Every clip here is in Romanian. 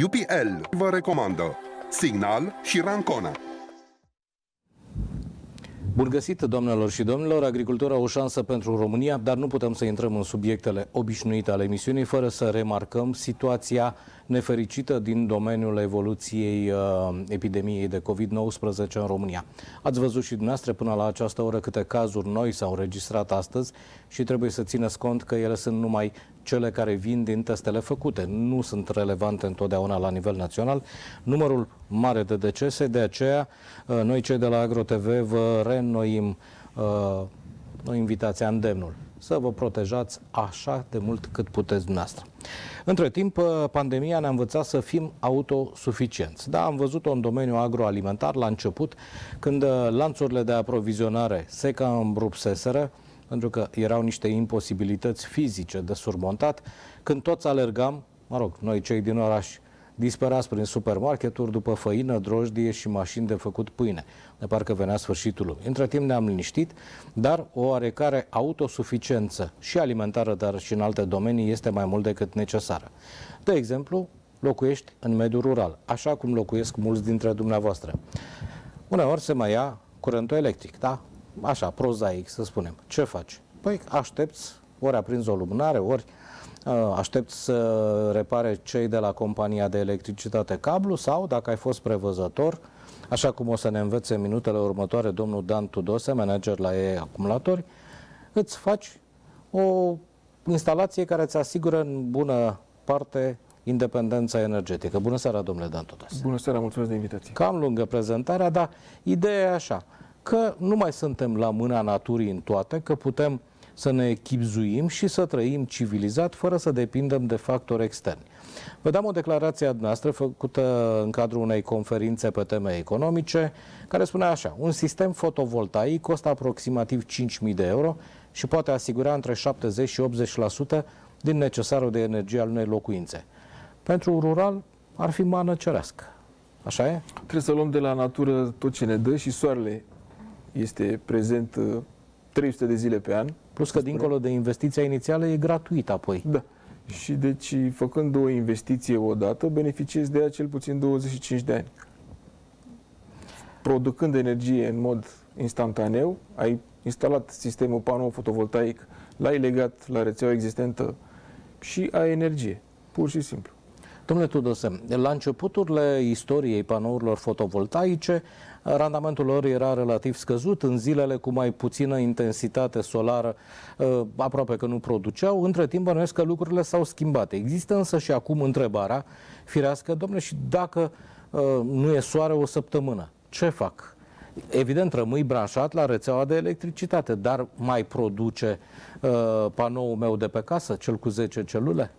UPL vă recomandă Signal și Rancona. Bun găsit, doamnelor și domnilor! Agricultura o șansă pentru România, dar nu putem să intrăm în subiectele obișnuite ale emisiunii fără să remarcăm situația nefericită din domeniul evoluției uh, epidemiei de COVID-19 în România. Ați văzut și dumneavoastră până la această oră câte cazuri noi s-au registrat astăzi și trebuie să țineți cont că ele sunt numai cele care vin din testele făcute. Nu sunt relevante întotdeauna la nivel național. Numărul mare de decese, de aceea uh, noi cei de la AgroTV vă reînnoim uh, invitația, îndemnul să vă protejați așa de mult cât puteți dumneavoastră. Între timp, uh, pandemia ne-a învățat să fim autosuficienți. Da, am văzut-o în domeniul agroalimentar la început, când uh, lanțurile de aprovizionare se cam îmbrupseseră, pentru că erau niște imposibilități fizice de surmontat, când toți alergam, mă rog, noi cei din oraș, disperați prin supermarketuri după făină, drojdie și mașini de făcut pâine. De parcă venea sfârșitul lumii. Între timp ne-am liniștit, dar o oarecare autosuficiență și alimentară, dar și în alte domenii este mai mult decât necesară. De exemplu, locuiești în mediul rural, așa cum locuiesc mulți dintre dumneavoastră. Uneori se mai ia curentul electric, da? Așa, prozaic, să spunem. Ce faci? Păi aștepți, ori aprinzi o lumânare, ori Uh, aștept să repare cei de la compania de electricitate cablu sau, dacă ai fost prevăzător, așa cum o să ne învețe în minutele următoare domnul Dan Tudose, manager la ei acumulatori, îți faci o instalație care îți asigură în bună parte independența energetică. Bună seara, domnule Dan Tudose. Bună seara, mulțumesc de invitație. Cam lungă prezentarea, dar ideea e așa, că nu mai suntem la mâna naturii în toate, că putem să ne echipzuim și să trăim civilizat fără să depindem de factori externi. Vedeam o declarație a noastră făcută în cadrul unei conferințe pe teme economice, care spunea așa, un sistem fotovoltaic costă aproximativ 5.000 de euro și poate asigura între 70 și 80% din necesarul de energie al unei locuințe. Pentru rural ar fi mană cerească. Așa e? Trebuie să luăm de la natură tot ce ne dă și soarele este prezent 300 de zile pe an. Plus că dincolo de investiția inițială e gratuit apoi. Da. Și deci, făcând o investiție odată, beneficiezi de ea cel puțin 25 de ani. Producând energie în mod instantaneu, ai instalat sistemul panou fotovoltaic, l-ai legat la rețeaua existentă și ai energie, pur și simplu. Domnule Tudose, la începuturile istoriei panourilor fotovoltaice, randamentul lor era relativ scăzut, în zilele cu mai puțină intensitate solară ă, aproape că nu produceau, între timp bănuiesc că lucrurile s-au schimbat. Există însă și acum întrebarea firească, domnule, și dacă ă, nu e soare o săptămână, ce fac? Evident, rămâi branșat la rețeaua de electricitate, dar mai produce uh, panoul meu de pe casă, cel cu 10 celule?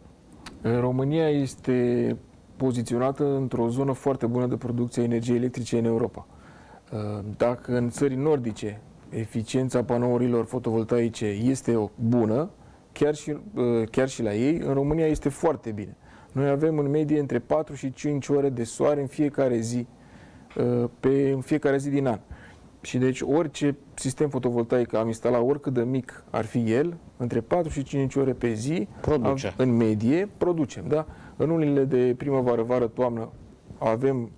România este poziționată într-o zonă foarte bună de producție a energiei electrice în Europa. Uh, dacă în țări nordice eficiența panourilor fotovoltaice este bună, chiar și, uh, chiar și la ei, în România este foarte bine. Noi avem în medie între 4 și 5 ore de soare în fiecare zi, uh, pe, în fiecare zi din an. Și deci orice sistem fotovoltaic am instalat, oricât de mic ar fi el, între 4 și 5 ore pe zi, Produce. în medie, producem. Da? În lunile de primăvară, vară, toamnă avem uh,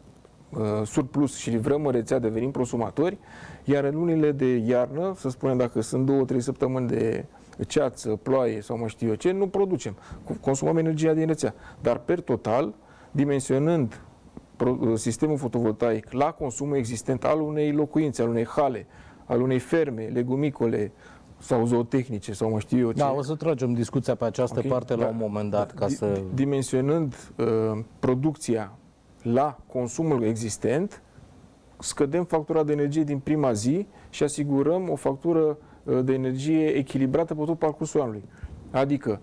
surplus și livrăm în rețea, devenim prosumatori, iar în lunile de iarnă, să spunem dacă sunt 2-3 săptămâni de ceață, ploaie sau mă știu eu ce, nu producem. Consumăm energia din rețea. Dar per total, dimensionând sistemul fotovoltaic la consumul existent al unei locuințe, al unei hale, al unei ferme, legumicole sau zootehnice sau mă știu eu ce. Da, o să tragem discuția pe această okay, parte da, la un moment dat ca să... Dimensionând uh, producția la consumul existent, scădem factura de energie din prima zi și asigurăm o factură uh, de energie echilibrată pe tot parcursul anului. Adică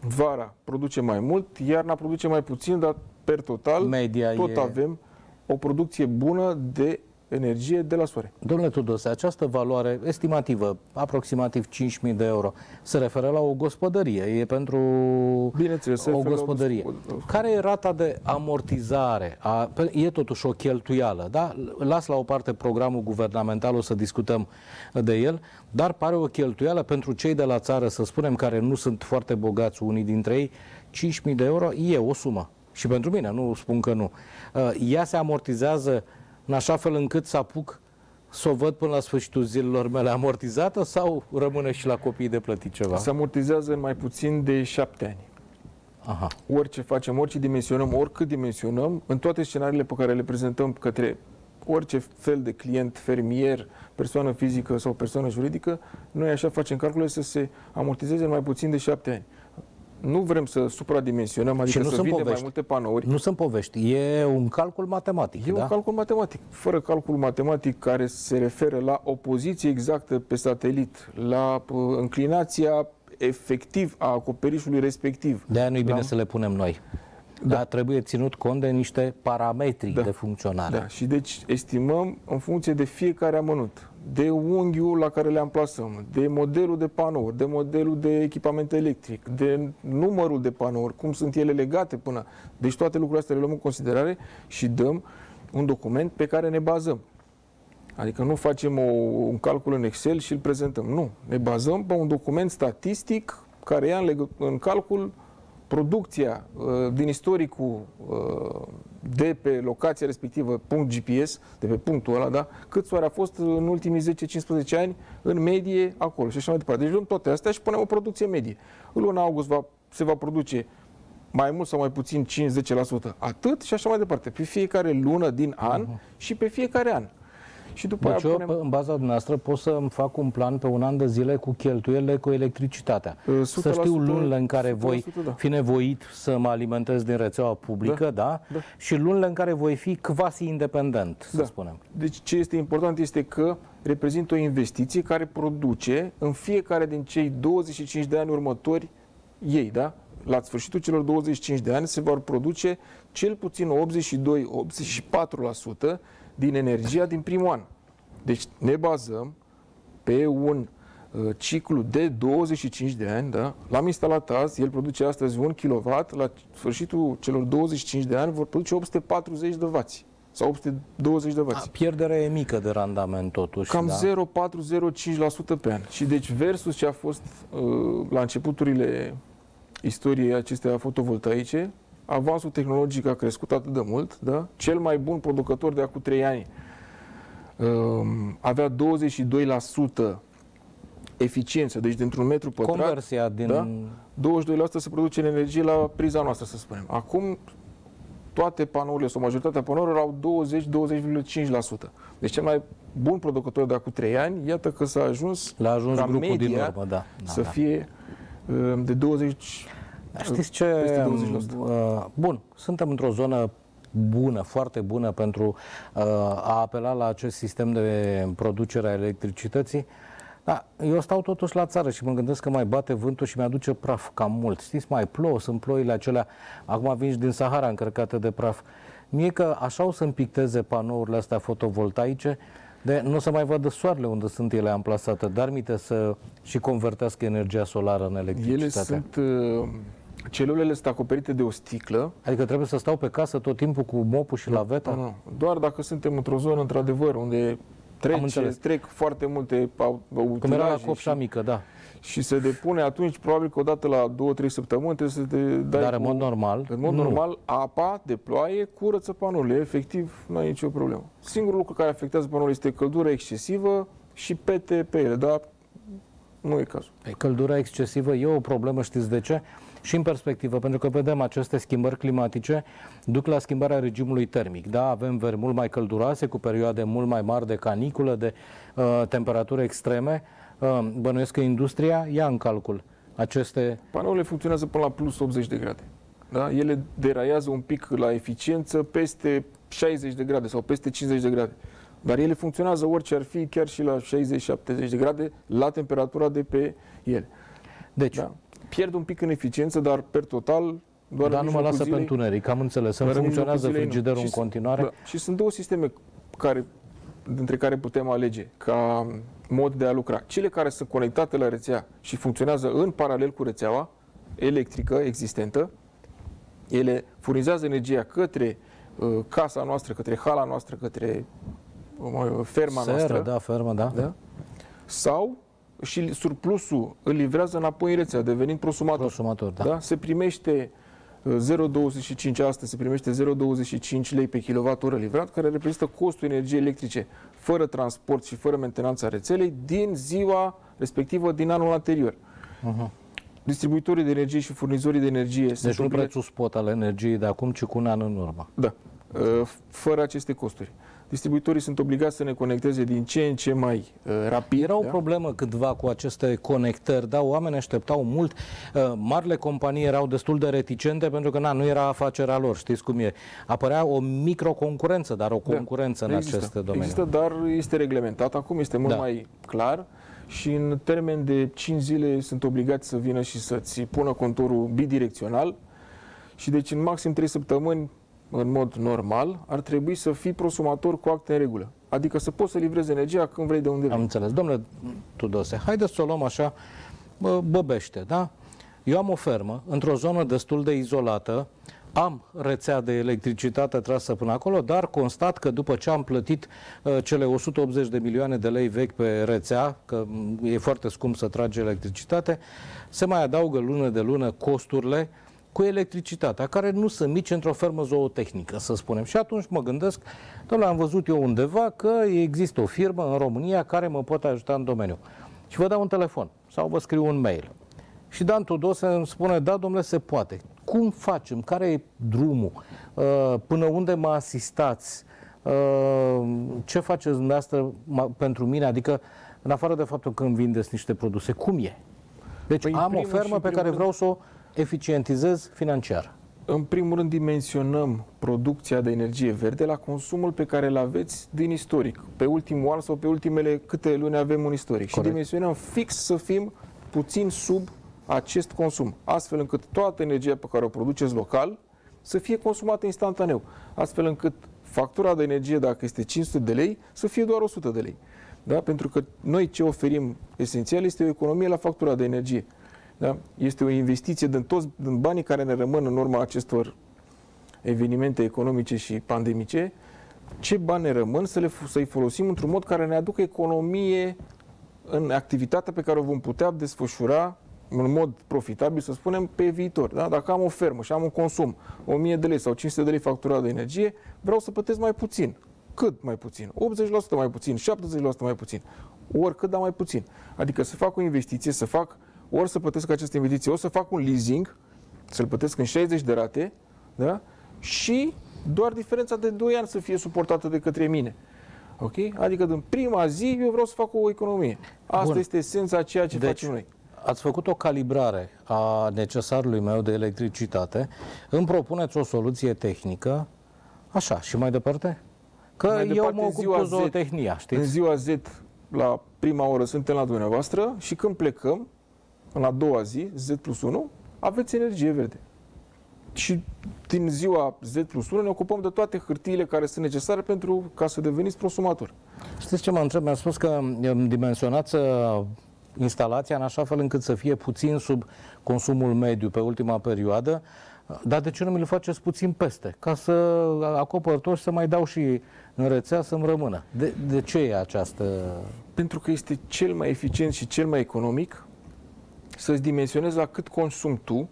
vara produce mai mult, iarna produce mai puțin, dar per total, Media tot e... avem o producție bună de energie de la soare. Domnule Tudose, această valoare estimativă, aproximativ 5.000 de euro, se referă la o gospodărie. E pentru Bineînțeles, o gospodărie. O Care e rata de amortizare? A, e totuși o cheltuială, da? Las la o parte programul guvernamental, o să discutăm de el, dar pare o cheltuială pentru cei de la țară, să spunem, care nu sunt foarte bogați unii dintre ei, 5.000 de euro e o sumă. și pentru mine, nu spun că nu, uh, ea se amortizează în așa fel încât să apuc să o văd până la sfârșitul zilelor mele amortizată sau rămâne și la copii de plătit ceva? Se amortizează în mai puțin de șapte ani. Aha. Orice facem, orice dimensionăm, oricât dimensionăm, în toate scenariile pe care le prezentăm către orice fel de client, fermier, persoană fizică sau persoană juridică, noi așa facem calcule să se amortizeze în mai puțin de șapte ani nu vrem să supradimensionăm, adică și nu să sunt vindem povești. mai multe panouri. Nu sunt povești, e un calcul matematic. E da? un calcul matematic. Fără calcul matematic care se referă la o poziție exactă pe satelit, la uh, înclinația efectiv a acoperișului respectiv. De-aia nu-i bine La- să le punem noi. Da. Dar trebuie ținut cont de niște parametri Da. de funcționare. Da, și deci estimăm în funcție de fiecare amănunt, de unghiul la care le amplasăm, de modelul de panouri, de modelul de echipament electric, de numărul de panouri, cum sunt ele legate până. Deci toate lucrurile astea le luăm în considerare și dăm un document pe care ne bazăm. Adică nu facem o, un calcul în Excel și îl prezentăm. Nu. Ne bazăm pe un document statistic care ia în, legă, în calcul producția uh, din istoricul uh, de pe locația respectivă, punct GPS, de pe punctul ăla, da? cât soare a fost în ultimii 10-15 ani în medie acolo și așa mai departe. Deci luăm toate astea și punem o producție medie. În luna august va, se va produce mai mult sau mai puțin 5-10%, atât și așa mai departe, pe fiecare lună din an și pe fiecare an. Și după Deci aia eu, punem... în baza dumneavoastră, pot să-mi fac un plan pe un an de zile cu cheltuielile cu electricitatea. Uh, Să știu 100%, lunile în care voi 100%, da. fi nevoit să mă alimentez din rețeaua publică, da? da. Și lunile în care voi fi quasi independent, să Da. spunem. Deci ce este important este că reprezintă o investiție care produce în fiecare din cei 25 de ani următori ei, da? La sfârșitul celor 25 de ani se vor produce cel puțin 82-84% din energia din primul an. Deci ne bazăm pe un uh, ciclu de 25 de ani, da? L-am instalat azi, el produce astăzi 1 kW, la sfârșitul celor 25 de ani vor produce 840 de W sau 820 de W. A, pierderea e mică de randament, totuși. Cam da? 0,4-0,5% pe an. Și deci versus ce a fost uh, la începuturile istoriei acestea fotovoltaice, avansul tehnologic a crescut atât de mult, da? Cel mai bun producător de acum 3 ani um, avea 22% eficiență, deci dintr-un metru pătrat, Conversia din... Da? 22% se produce în energie la priza noastră, să spunem. Acum toate panourile sau majoritatea panourilor au 20-20,5%. Deci cel mai bun producător de acum 3 ani, iată că s-a ajuns L-a ajuns ca grupul din media urmă, da. da să da. fie uh, de 20 Dar Știți ce? Peste 20%. uh, Bun, suntem într-o zonă bună, foarte bună pentru uh, a apela la acest sistem de producere a electricității. Da, eu stau totuși la țară și mă gândesc că mai bate vântul și mi-aduce praf cam mult. Știți, mai plouă, sunt ploile acelea, acum vin și din Sahara încărcate de praf. Mie că așa o să-mi picteze panourile astea fotovoltaice, de nu o să mai vadă soarele unde sunt ele amplasate, dar mite să și convertească energia solară în electricitate. Ele sunt, uh, celulele sunt acoperite de o sticlă. Adică trebuie să stau pe casă tot timpul cu mopul și laveta? Nu, nu. Doar dacă suntem într-o zonă, într-adevăr, unde trece, înțeles. trec foarte multe au- Cum era la utilaje copșa și, mică, da. și se depune atunci, probabil că odată la 2-3 săptămâni trebuie să te dai Dar în cu- mod normal, În mod nu. normal, apa de ploaie curăță panourile. Efectiv, nu ai nicio problemă. Singurul lucru care afectează panourile este căldură excesivă și pete pe ele, dar nu e cazul. Păi, Căldura excesivă e o problemă, știți de ce? Și în perspectivă, pentru că vedem aceste schimbări climatice duc la schimbarea regimului termic. Da, avem veri mult mai călduroase, cu perioade mult mai mari de caniculă, de uh, temperaturi extreme. Uh, bănuiesc că industria ia în calcul aceste... Panourile funcționează până la plus 80 de grade. Da? Ele deraiază un pic la eficiență peste 60 de grade sau peste 50 de grade. Dar ele funcționează orice ar fi, chiar și la 60-70 de grade, la temperatura de pe ele. Deci, Da? Pierd un pic în eficiență, dar per total doar dar în nu mă mijlocul lasă pe zilei- întuneric, am înțeles. Să Doar în funcționează mijlocul zilei, nu. frigiderul Și în s- continuare. Da, și sunt două sisteme care, dintre care putem alege ca mod de a lucra. Cele care sunt conectate la rețea și funcționează în paralel cu rețeaua electrică existentă, ele furnizează energia către uh, casa noastră, către hala noastră, către uh, ferma Seră, noastră. da, fermă, da. Da? Sau și surplusul îl livrează înapoi în rețea, devenind prosumator. Prosumator, da. Da? Se primește 0,25 astăzi se primește 0,25 lei pe kWh livrat, care reprezintă costul energiei electrice fără transport și fără mentenanța rețelei din ziua respectivă din anul anterior. Uh-huh. Distribuitorii de energie și furnizorii de energie Deci sunt nu obligați- prețul spot al energiei de acum, ci cu un an în urmă. Da, uh, fără aceste costuri. Distribuitorii sunt obligați să ne conecteze din ce în ce mai uh, rapid. Era o da? problemă cândva cu aceste conectări, da, oamenii așteptau mult. Uh, Marile companii erau destul de reticente pentru că na, nu era afacerea lor, știți cum e. Apărea o microconcurență, dar o concurență în există, acest domeniu. Există, dar este reglementat. Acum este mult Da. mai clar și în termen de 5 zile sunt obligați să vină și să-ți pună contorul bidirecțional și deci în maxim 3 săptămâni, în mod normal, ar trebui să fii prosumator cu acte în regulă. Adică să poți să livrezi energia când vrei de unde vrei. Am înțeles. Domnule Tudose, haideți să o luăm așa, bă, băbește, da? Eu am o fermă într-o zonă destul de izolată, am rețea de electricitate trasă până acolo, dar constat că după ce am plătit uh, cele 180 de milioane de lei vechi pe rețea, că mm, e foarte scump să trage electricitate, se mai adaugă lună de lună costurile cu electricitatea, care nu sunt mici într-o fermă zootehnică, să spunem. Și atunci mă gândesc, domnule, am văzut eu undeva că există o firmă în România care mă poate ajuta în domeniu. Și vă dau un telefon sau vă scriu un mail. Și Dan Tudose îmi spune, da, domnule, se poate. Cum facem? Care e drumul? Uh, Până unde mă asistați? Uh, Ce faceți dumneavoastră ma- pentru mine? Adică, în afară de faptul că îmi vindeți niște produse, cum e? Deci Păi, în am o primul și fermă în pe primul care rând- vreau să o eficientizez financiar. În primul rând dimensionăm producția de energie verde la consumul pe care îl aveți din istoric. Pe ultimul an sau pe ultimele câte luni avem un istoric. Corect. Și dimensionăm fix să fim puțin sub acest consum, astfel încât toată energia pe care o produceți local să fie consumată instantaneu, astfel încât factura de energie, dacă este 500 de lei, să fie doar 100 de lei. Da? Pentru că noi ce oferim esențial este o economie la factura de energie. Da? Este o investiție din toți din banii care ne rămân în urma acestor evenimente economice și pandemice, ce bani ne rămân să le, să-i folosim într-un mod care ne aducă economie în activitatea pe care o vom putea desfășura în mod profitabil, să spunem, pe viitor. Da? Dacă am o fermă și am un consum, 1000 de lei sau 500 de lei facturat de energie, vreau să plătesc mai puțin. Cât mai puțin? 80% mai puțin, 70% mai puțin, oricât, dar mai puțin. Adică să fac o investiție, să fac, ori să plătesc această investiție, ori să fac un leasing, să-l plătesc în 60 de rate, da? și doar diferența de 2 ani să fie suportată de către mine. Ok? Adică din prima zi eu vreau să fac o economie. Asta Bun. este esența a ceea ce Deci, facem noi. Ați făcut o calibrare a necesarului meu de electricitate, îmi propuneți o soluție tehnică, așa, și mai departe? Că Mai eu departe, mă ocup ziua cu Z. zootehnia, În știți? ziua Z, la prima oră, suntem la dumneavoastră și când plecăm, în a doua zi, Z plus 1, aveți energie verde. Și din ziua Z plus 1 ne ocupăm de toate hârtiile care sunt necesare pentru ca să deveniți prosumator. Știți ce mă întreb? Mi-a spus că îmi dimensionați uh, instalația în așa fel încât să fie puțin sub consumul mediu pe ultima perioadă, dar de ce nu mi-l faceți puțin peste? Ca să acopăr tot și să mai dau și în rețea să-mi rămână. De, de ce e această... Pentru că este cel mai eficient și cel mai economic să-ți dimensionezi la cât consumi tu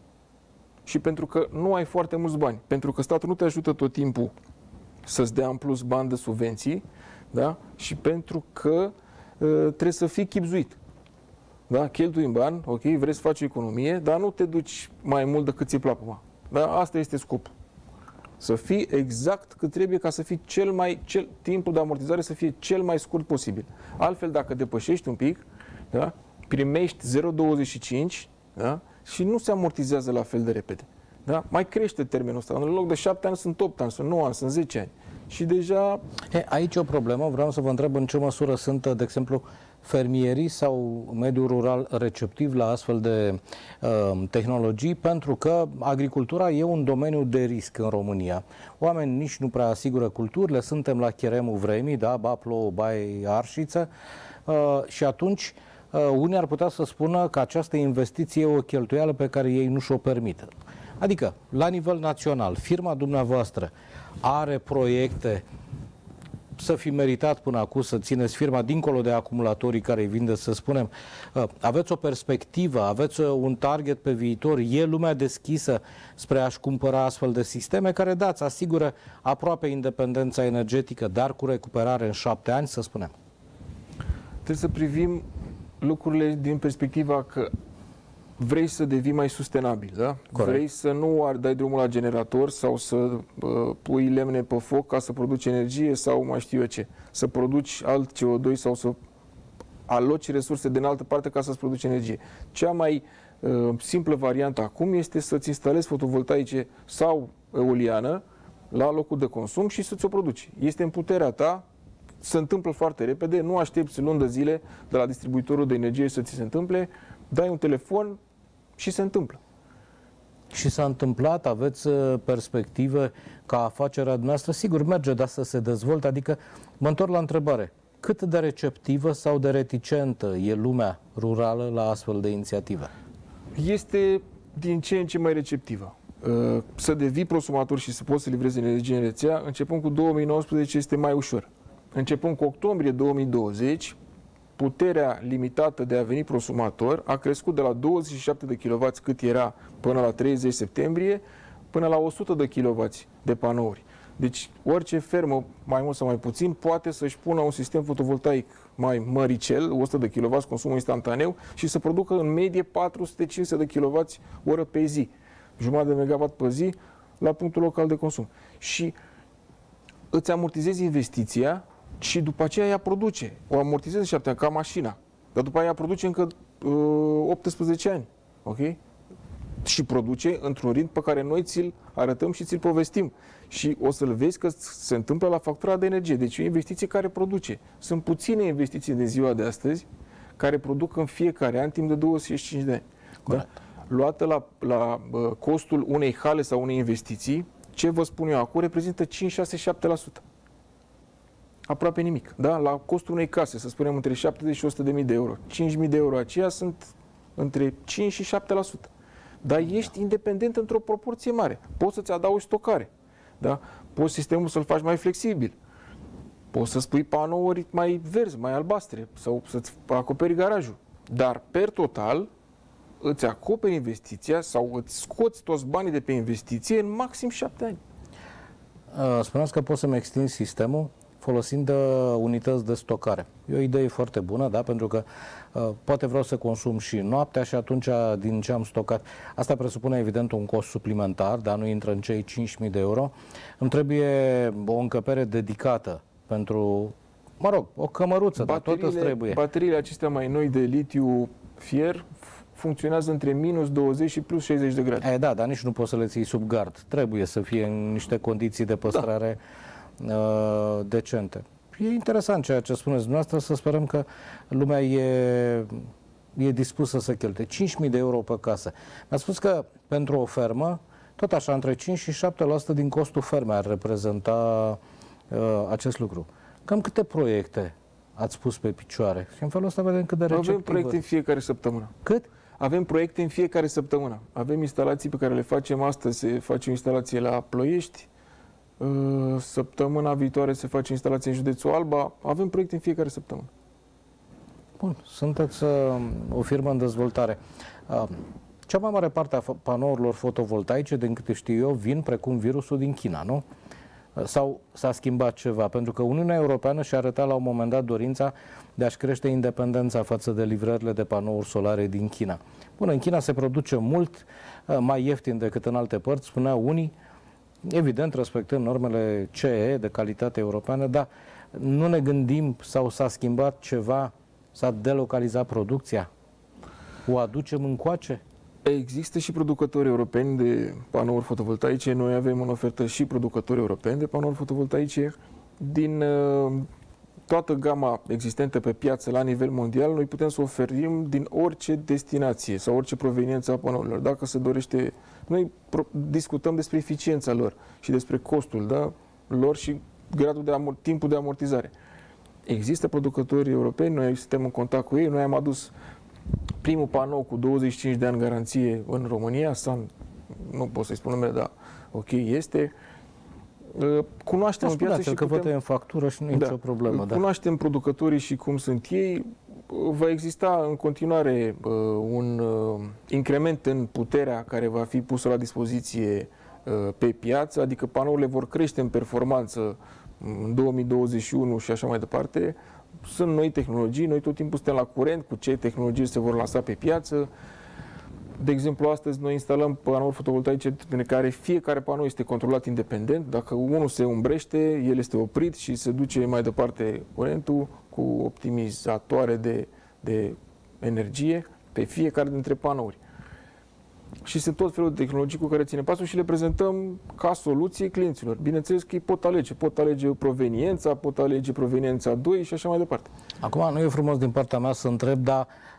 și pentru că nu ai foarte mulți bani. Pentru că statul nu te ajută tot timpul să-ți dea în plus bani de subvenții da? și pentru că uh, trebuie să fii chipzuit. Da? Cheltui în bani, ok, vrei să faci o economie, dar nu te duci mai mult decât ți-e plac acum. Da? Asta este scopul. Să fii exact cât trebuie ca să fii cel mai, cel, timpul de amortizare să fie cel mai scurt posibil. Altfel, dacă depășești un pic, da? Primești 0,25 da? și nu se amortizează la fel de repede. Da? Mai crește termenul ăsta. În loc de 7 ani sunt 8 ani, sunt 9 ani, sunt 10 ani. Și deja E, aici e o problemă. Vreau să vă întreb în ce măsură sunt, de exemplu, fermierii sau mediul rural receptiv la astfel de uh, tehnologii, pentru că agricultura e un domeniu de risc în România. Oamenii nici nu prea asigură culturile, suntem la cheremul vremii, da, ba plouă, ba e arșiță, uh, și atunci uh, unii ar putea să spună că această investiție e o cheltuială pe care ei nu și-o permit. Adică, la nivel național, firma dumneavoastră are proiecte să fi meritat până acum să țineți firma dincolo de acumulatorii care îi vinde, să spunem, uh, aveți o perspectivă, aveți uh, un target pe viitor, e lumea deschisă spre a-și cumpăra astfel de sisteme care, da, asigură aproape independența energetică, dar cu recuperare în șapte ani, să spunem? Trebuie să privim lucrurile din perspectiva că vrei să devii mai sustenabil, da? Corect. Vrei să nu ar dai drumul la generator sau să uh, pui lemne pe foc ca să produci energie sau mai știu eu ce. Să produci alt CO2 sau să aloci resurse din altă parte ca să-ți produci energie. Cea mai uh, simplă variantă acum este să-ți instalezi fotovoltaice sau eoliană la locul de consum și să-ți o produci. Este în puterea ta, se întâmplă foarte repede, nu aștepți luni de zile de la distribuitorul de energie să ți se întâmple, dai un telefon, și se întâmplă. Și s-a întâmplat, aveți uh, perspective ca afacerea noastră, sigur merge, dar să se dezvolte, adică mă întorc la întrebare. Cât de receptivă sau de reticentă e lumea rurală la astfel de inițiative? Este din ce în ce mai receptivă. Uh, să devii prosumator și să poți să livrezi energie în rețea, începând cu 2019 este mai ușor. Începând cu octombrie 2020, puterea limitată de a veni prosumator a crescut de la 27 de kW cât era până la 30 septembrie, până la 100 de kW de panouri. Deci orice fermă, mai mult sau mai puțin, poate să-și pună un sistem fotovoltaic mai măricel, 100 de kW consum instantaneu și să producă în medie 450 de kW oră pe zi, jumătate de megawatt pe zi la punctul local de consum. Și îți amortizezi investiția și după aceea ea produce. O amortizezi șapte ani, ca mașina. Dar după aceea produce încă uh, 18 ani. Ok? Și produce într-un ritm pe care noi ți-l arătăm și ți-l povestim. Și o să-l vezi că se întâmplă la factura de energie. Deci e o investiție care produce. Sunt puține investiții de ziua de astăzi care produc în fiecare an timp de 25 de ani. Da? Luată la, la uh, costul unei hale sau unei investiții, ce vă spun eu acum, reprezintă 5, 6, 7% aproape nimic. Da? La costul unei case, să spunem, între 70 și 100 de mii de euro. 5 mii de euro aceia sunt între 5 și 7%. Dar ești independent într-o proporție mare. Poți să-ți adaugi stocare. Da? Poți sistemul să-l faci mai flexibil. Poți să spui panouri mai verzi, mai albastre sau să-ți acoperi garajul. Dar, per total, îți acoperi investiția sau îți scoți toți banii de pe investiție în maxim 7 ani. Spuneați că poți să-mi extinzi sistemul folosind uh, unități de stocare. E o idee foarte bună, da? pentru că uh, poate vreau să consum și noaptea și atunci din ce am stocat. Asta presupune evident un cost suplimentar, dar nu intră în cei 5.000 de euro. Îmi trebuie o încăpere dedicată pentru, mă rog, o cămăruță, dar tot îți trebuie. Bateriile acestea mai noi de litiu fier funcționează între minus 20 și plus 60 de grade. E, da, dar nici nu poți să le ții sub gard. Trebuie să fie în niște condiții de păstrare da uh, decente. E interesant ceea ce spuneți dumneavoastră, să sperăm că lumea e, e dispusă să cheltuie. 5.000 de euro pe casă. Mi-a spus că pentru o fermă, tot așa, între 5 și 7% din costul fermei ar reprezenta uh, acest lucru. Cam câte proiecte ați pus pe picioare? Și în felul ăsta vedem cât de receptivă. Avem proiecte în fiecare săptămână. Cât? Avem proiecte în fiecare săptămână. Avem instalații pe care le facem astăzi. Se face o instalație la Ploiești, Uh, săptămâna viitoare se face instalație în județul Alba. Avem proiecte în fiecare săptămână. Bun, sunteți uh, o firmă în dezvoltare. Uh, cea mai mare parte a panourilor fotovoltaice, din câte știu eu, vin precum virusul din China, nu? Uh, sau s-a schimbat ceva? Pentru că Uniunea Europeană și-a arătat la un moment dat dorința de a-și crește independența față de livrările de panouri solare din China. Bun, în China se produce mult uh, mai ieftin decât în alte părți, spunea unii, evident respectând normele CE de calitate europeană, dar nu ne gândim sau s-a schimbat ceva, s-a delocalizat producția? O aducem încoace? Există și producători europeni de panouri fotovoltaice. Noi avem în ofertă și producători europeni de panouri fotovoltaice. Din uh, toată gama existentă pe piață la nivel mondial, noi putem să oferim din orice destinație sau orice proveniență a panourilor. Dacă se dorește, noi discutăm despre eficiența lor și despre costul da, lor și gradul de amor, timpul de amortizare. Există producători europeni, noi suntem în contact cu ei, noi am adus primul panou cu 25 de ani garanție în România, San, nu pot să-i spun numele, dar ok, este. Uh, Cunoaștem Da, în piață spuneți și că putem... vă tăiem factură și nu e nicio problemă. Da. Cunoaștem producătorii și cum sunt ei. Va exista în continuare uh, un uh, increment în puterea care va fi pusă la dispoziție uh, pe piață, adică panourile vor crește în performanță în 2021 și așa mai departe. Sunt noi tehnologii, noi tot timpul suntem la curent cu ce tehnologii se vor lansa pe piață. De exemplu, astăzi noi instalăm panouri fotovoltaice în care fiecare panou este controlat independent. Dacă unul se umbrește, el este oprit și se duce mai departe curentul cu optimizatoare de, de energie pe fiecare dintre panouri. Și sunt tot felul de tehnologii cu care ținem pasul și le prezentăm ca soluție clienților. Bineînțeles că ei pot alege. Pot alege proveniența, pot alege proveniența 2 și așa mai departe. Acum, nu e frumos din partea mea să întreb, dar uh,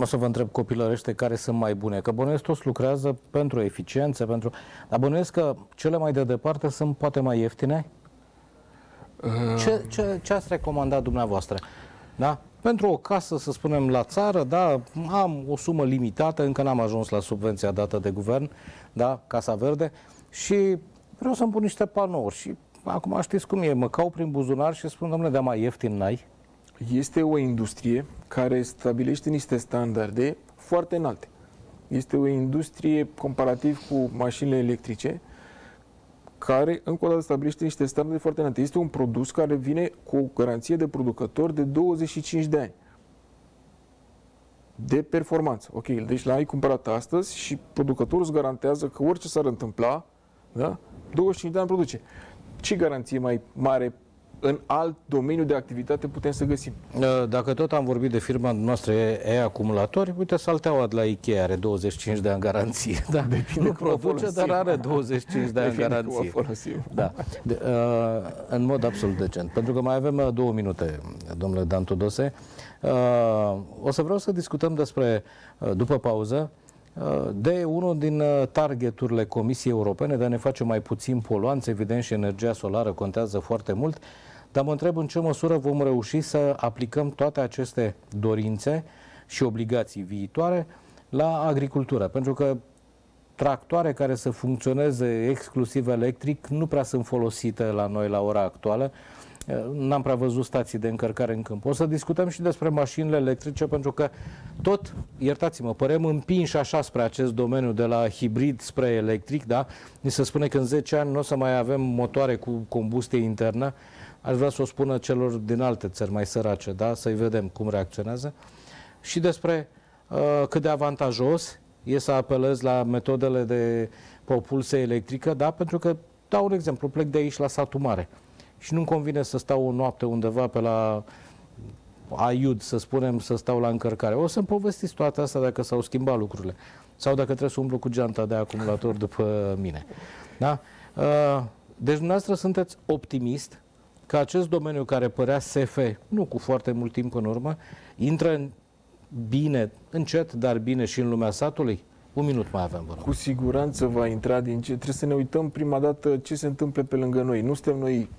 o să vă întreb copilărește care sunt mai bune. Că bănuiesc toți lucrează pentru eficiență, pentru... dar bănuiesc că cele mai de departe sunt poate mai ieftine? Ce, ce, ce ați recomandat dumneavoastră? Da? Pentru o casă, să spunem, la țară, da, am o sumă limitată, încă n-am ajuns la subvenția dată de guvern, da, Casa Verde, și vreau să-mi pun niște panouri. Și acum știți cum e, mă cau prin buzunar și spun, domnule, de mai ieftin n-ai? Este o industrie care stabilește niște standarde foarte înalte. Este o industrie comparativ cu mașinile electrice care, încă o dată, stabilește niște standarde foarte înalte. Este un produs care vine cu o garanție de producător de 25 de ani de performanță. Ok, deci l-ai cumpărat astăzi și producătorul îți garantează că orice s-ar întâmpla, da? 25 de ani produce. Ce garanție mai mare în alt domeniu de activitate putem să găsim? Dacă tot am vorbit de firma noastră E-acumulatori, uite, Salteaua de la Ikea are 25 de ani garanție. Da? Depinde nu cum o produce, folosim. dar are 25 de ani Depinde cum o garanție. folosim. Da, de, uh, în mod absolut decent. Pentru că mai avem uh, două minute, domnule Dan Tudose. Uh, o să vreau să discutăm despre, uh, după pauză, uh, de unul din uh, targeturile Comisiei Europene de a ne face mai puțin poluanți, evident și energia solară contează foarte mult, dar mă întreb în ce măsură vom reuși să aplicăm toate aceste dorințe și obligații viitoare la agricultură. Pentru că tractoare care să funcționeze exclusiv electric nu prea sunt folosite la noi la ora actuală. N-am prea văzut stații de încărcare în câmp. O să discutăm și despre mașinile electrice, pentru că tot, iertați-mă, părem împinși așa spre acest domeniu de la hibrid spre electric, da? Ni se spune că în 10 ani nu o să mai avem motoare cu combustie internă. Aș vrea să o spună celor din alte țări mai sărace, da? Să-i vedem cum reacționează. Și despre uh, cât de avantajos e să apelez la metodele de propulsie electrică, da? Pentru că, dau un exemplu, plec de aici la satul mare și nu-mi convine să stau o noapte undeva pe la Aiud, să spunem, să stau la încărcare. O să-mi povestiți toate astea dacă s-au schimbat lucrurile. Sau dacă trebuie să umblu cu geanta de acumulator după mine. Da? Uh, Deci dumneavoastră sunteți optimist că acest domeniu care părea SF, nu cu foarte mult timp în urmă, intră în bine, încet, dar bine și în lumea satului? Un minut mai avem, vă rog. Cu siguranță va intra din ce. Trebuie să ne uităm prima dată ce se întâmplă pe lângă noi. Nu suntem noi,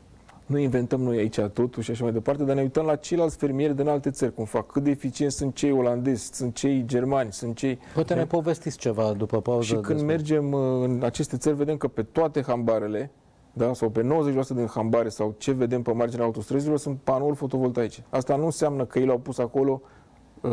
nu inventăm noi aici totul și așa mai departe, dar ne uităm la ceilalți fermieri din alte țări, cum fac, cât de eficienți sunt cei olandezi, sunt cei germani, sunt cei... Poate ne povestiți ceva după pauză. Și când despre- mergem uh, în aceste țări, vedem că pe toate hambarele, da, sau pe 90% din hambare sau ce vedem pe marginea autostrăzilor sunt panouri fotovoltaice. Asta nu înseamnă că ei l-au pus acolo uh,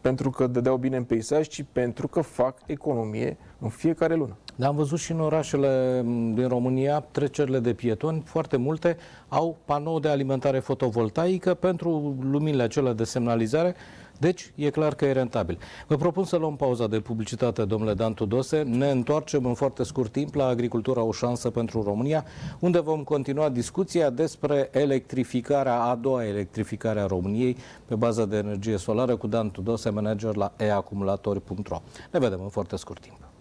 pentru că dădeau bine în peisaj, ci pentru că fac economie în fiecare lună. Dar am văzut și în orașele m, din România, trecerile de pietoni, foarte multe au panou de alimentare fotovoltaică pentru luminile acelea de semnalizare, deci e clar că e rentabil. Vă propun să luăm pauza de publicitate, domnule Dan Tudose. Ne întoarcem în foarte scurt timp la Agricultura o șansă pentru România, unde vom continua discuția despre electrificarea, a doua electrificare a României pe bază de energie solară cu Dan Tudose, manager la eacumulatori.ro. Ne vedem în foarte scurt timp.